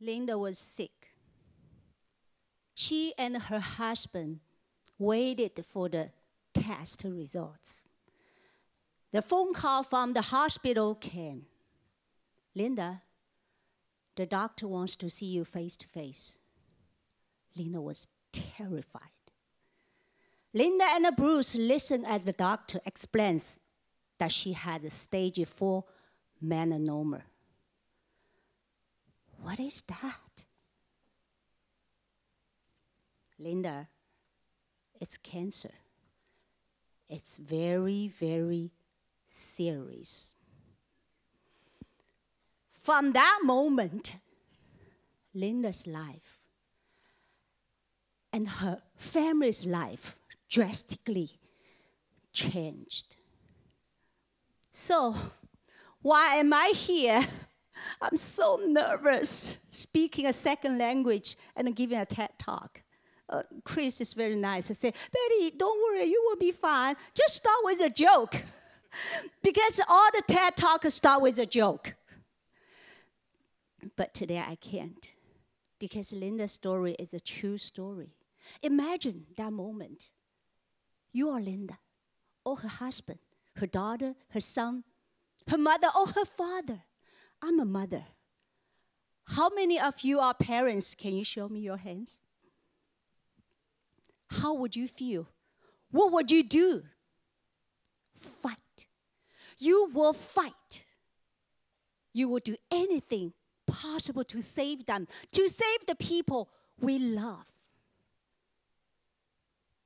Linda was sick. She and her husband waited for the test results. The phone call from the hospital came. Linda, the doctor wants to see you face to face. Linda was terrified. Linda and Bruce listened as the doctor explains that she has a stage 4 melanoma. What is that? Linda, it's cancer. It's very, very serious. From that moment, Linda's life and her family's life drastically changed. So, why am I here? I'm so nervous speaking a second language and giving a TED talk. Uh, Chris is very nice. He said, Betty, don't worry, you will be fine. Just start with a joke. because all the TED talks start with a joke. But today I can't. Because Linda's story is a true story. Imagine that moment. You are Linda, or her husband, her daughter, her son, her mother, or her father. I'm a mother. How many of you are parents? Can you show me your hands? How would you feel? What would you do? Fight. You will fight. You will do anything possible to save them, to save the people we love.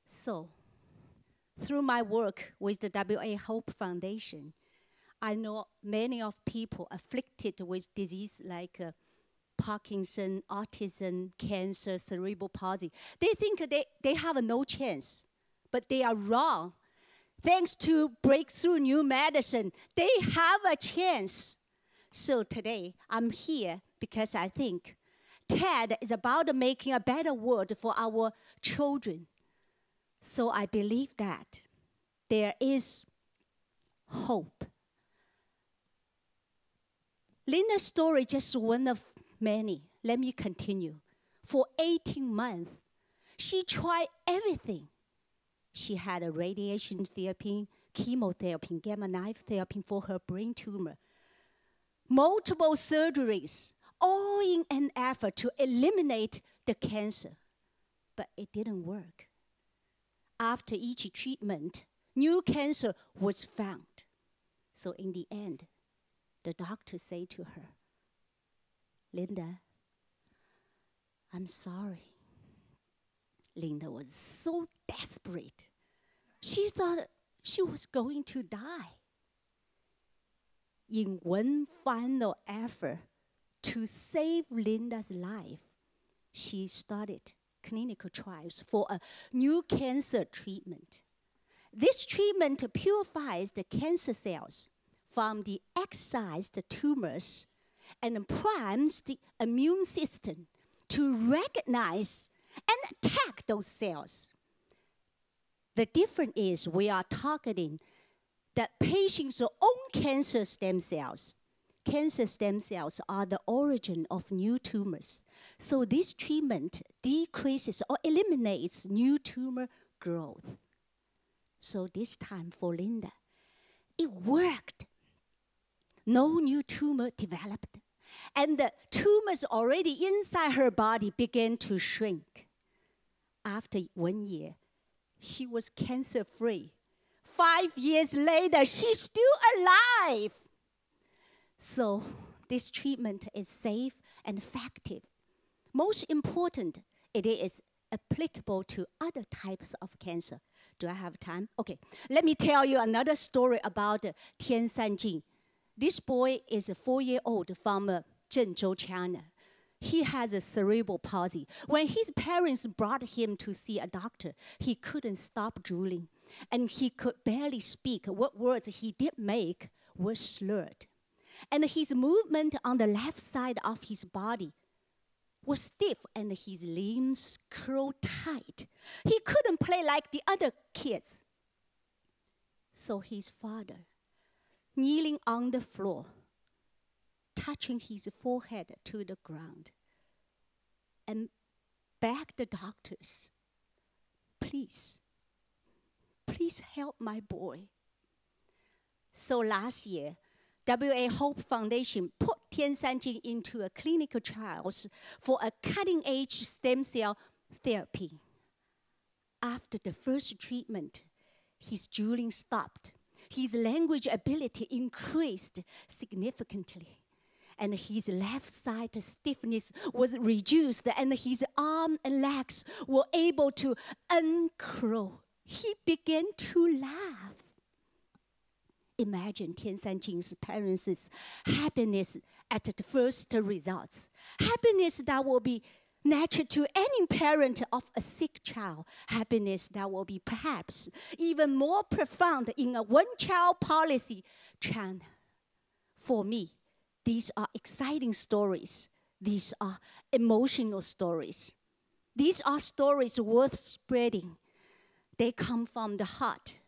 So, through my work with the WA Hope Foundation, I know many of people afflicted with disease like uh, Parkinson, autism, cancer, cerebral palsy. They think they, they have no chance, but they are wrong. Thanks to breakthrough new medicine, they have a chance. So today, I'm here because I think TED is about making a better world for our children. So I believe that there is hope Linda's story just one of many. Let me continue. For 18 months, she tried everything. She had a radiation therapy, chemotherapy, gamma knife therapy for her brain tumor, multiple surgeries, all in an effort to eliminate the cancer. But it didn't work. After each treatment, new cancer was found. So in the end, the doctor said to her, Linda, I'm sorry. Linda was so desperate. She thought she was going to die. In one final effort to save Linda's life, she started clinical trials for a new cancer treatment. This treatment purifies the cancer cells from the excised tumors and primes the immune system to recognize and attack those cells. The difference is we are targeting the patient's own cancer stem cells. Cancer stem cells are the origin of new tumors. So this treatment decreases or eliminates new tumor growth. So this time for Linda, it worked no new tumor developed. And the tumors already inside her body began to shrink. After one year, she was cancer free. Five years later, she's still alive. So, this treatment is safe and effective. Most important, it is applicable to other types of cancer. Do I have time? Okay, let me tell you another story about Tian San Sanjing. This boy is a four-year-old from uh, Zhengzhou, China. He has a cerebral palsy. When his parents brought him to see a doctor, he couldn't stop drooling, and he could barely speak. What words he did make were slurred. And his movement on the left side of his body was stiff and his limbs curled tight. He couldn't play like the other kids. So his father kneeling on the floor, touching his forehead to the ground, and begged the doctors, please, please help my boy. So last year, WA Hope Foundation put Tian Sanjing into a clinical trials for a cutting edge stem cell therapy. After the first treatment, his drooling stopped. His language ability increased significantly. And his left side stiffness was reduced, and his arm and legs were able to uncurl. He began to laugh. Imagine Tian Sanjing's parents' happiness at the first results. Happiness that will be natural to any parent of a sick child. Happiness that will be perhaps even more profound in a one child policy. Chan, for me, these are exciting stories. These are emotional stories. These are stories worth spreading. They come from the heart,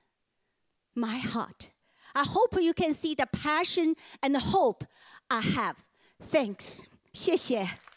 my heart. I hope you can see the passion and the hope I have. Thanks. 谢谢。